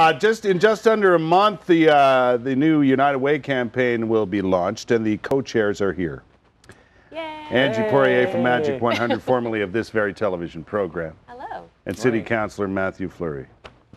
Uh, just in just under a month, the uh, the new United Way campaign will be launched, and the co-chairs are here. Yay! Angie Poirier from Majic 100, formerly of this very television program, Hello. and City Morning. Councillor Mathieu Fleury.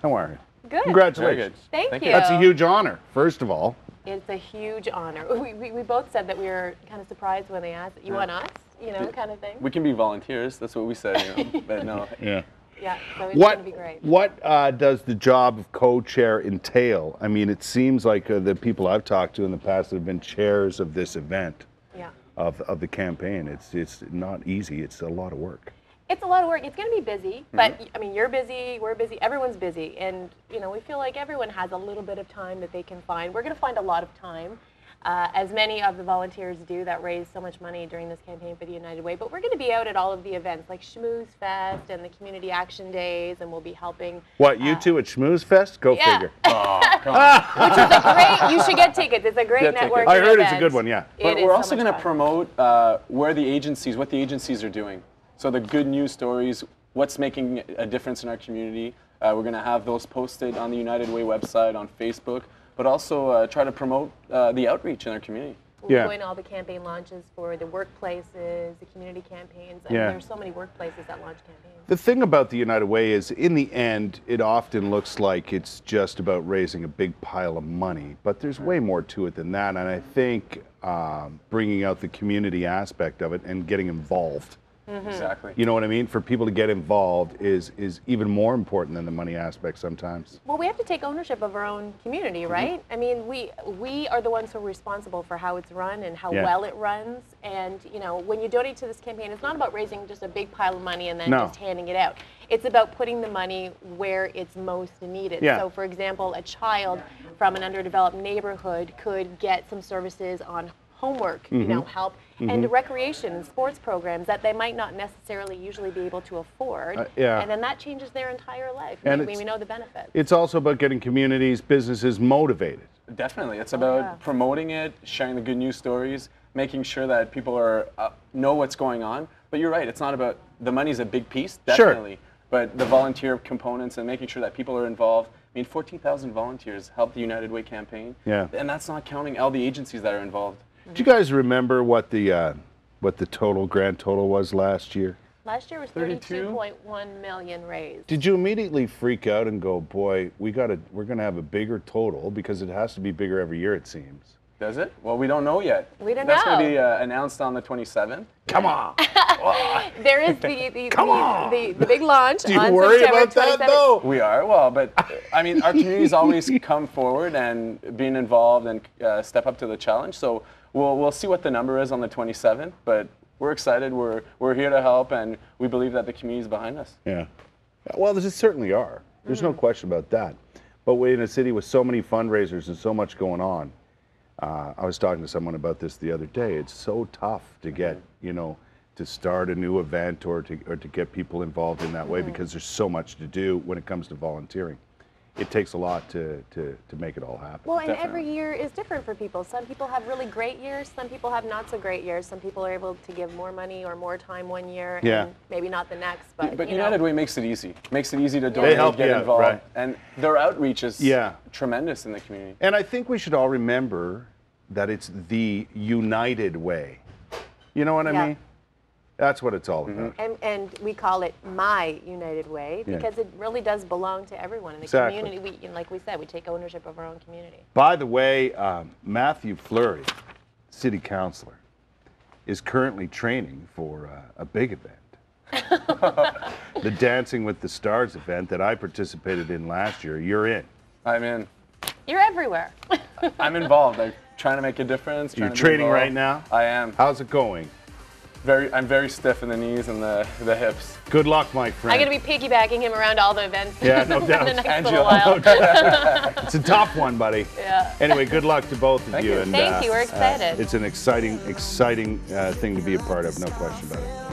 How are you? Good. Congratulations. Good. Thank, Thank you. you. That's a huge honor, first of all. It's a huge honor. We, we, we both said that we were kind of surprised when they asked, "You want us?" You know, kind of thing. We can be volunteers. That's what we said. You know, but no. Yeah. Yeah. So it's What going to be great. what uh, does the job of co-chair entail? I mean, it seems like uh, the people I've talked to in the past that have been chairs of this event Yeah. of of the campaign. It's it's not easy. It's a lot of work. It's a lot of work. It's going to be busy, but I mean, you're busy, we're busy, everyone's busy, and you know, we feel like everyone has a little bit of time that they can find. We're going to find a lot of time, uh, as many of the volunteers do that raise so much money during this campaign for the United Way. But we're going to be out at all of the events like Schmooze Fest and the Community Action Days, and we'll be helping. What you two at Schmooze Fest? Go yeah. figure. Oh. Which is a great. You should get tickets. It's a great Get tickets. I heard it's a good one. Yeah. But is we're also much going to promote uh, where the agencies, what the agencies are doing. So the good news stories, what's making a difference in our community. Uh, we're going to have those posted on the United Way website, on Facebook, but also uh, try to promote uh, the outreach in our community. We'll Yeah. be going to all the campaign launches for the workplaces, the community campaigns. I Yeah. mean, there's so many workplaces that launch campaigns. The thing about the United Way is, in the end, it often looks like it's just about raising a big pile of money, but there's way more to it than that. And I think um, bringing out the community aspect of it and getting involved, Mm-hmm. Exactly. you know what I mean? For people to get involved is is even more important than the money aspect sometimes. Well, we have to take ownership of our own community, Mm-hmm. right? I mean, we we are the ones who are responsible for how it's run and how Yeah. well it runs. And you know, when you donate to this campaign, it's not about raising just a big pile of money and then No. just handing it out. It's about putting the money where it's most needed. Yeah. So, for example, a child from an underdeveloped neighborhood could get some services on homework, you know, Mm-hmm. help, and recreation and sports programs that they might not necessarily usually be able to afford. Uh, yeah. And then that changes their entire life. And we, we know the benefits. It's also about getting communities, businesses motivated. Definitely, it's about yeah. promoting it, sharing the good news stories, making sure that people are uh, know what's going on. But you're right; it's not about the money's a big piece, Sure. definitely. But the volunteer components and making sure that people are involved. I mean, 14,000 volunteers helped the United Way campaign. Yeah. And that's not counting all the agencies that are involved. Do you guys remember what the uh, what the total grand total was last year? Last year was 32.1 million raised. Did you immediately freak out and go, "Boy, we got to we're going to have a bigger total because it has to be bigger every year it seems." Does it? Well, we don't know yet. We don't That's know. That's going to be uh, announced on the 27th. Come on. There is the the, Come the, on. the, the big launch Do you on worry September about that 27th. though? We are well, but I mean, our community's always come forward and being involved and uh, step up to the challenge. So we'll we'll see what the number is on the 27th. But we're excited. We're we're here to help, and we believe that the community is behind us. Yeah. Well, there certainly are. There's no question about that. But we're in a city with so many fundraisers and so much going on. Uh, I was talking to someone about this the other day. It's so tough to get, you know, to start a new event or to or to get people involved in that way because there's so much to do when it comes to volunteering. It takes a lot to to, to make it all happen. Well, and Definitely. every year is different for people. Some people have really great years. Some people have not so great years. Some people are able to give more money or more time one year Yeah. and maybe not the next. But, But you United know, Way makes it easy. Makes it easy to donate, help get you out, involved, right. and their outreach is Yeah. tremendous in the community. And I think we should all remember that it's the united way. You know what I Yeah. mean? That's what it's all about. and, and we call it my United Way Yeah. because it really does belong to everyone in the Exactly. community. We, and like we said, we take ownership of our own community. By the way, um, Mathieu Fleury, city councilor, is currently training for uh, a big event. the Dancing with the Stars event that I participated in last year. You're in. I'm in. You're everywhere. I'm involved. I'm trying to make a difference. You're to be training involved. right now? I am. How's it going? Very. I'm very stiff in the knees and the the hips. Good luck, my friend. I'm going to be piggybacking him around all the events Yeah, no in doubt. the next And little you'll- while. It's a tough one, buddy. Yeah. Anyway, good luck to both of Thank you. you. And, Thank uh, you. We're excited. It's an exciting, exciting uh, thing to be a part of, no question about it.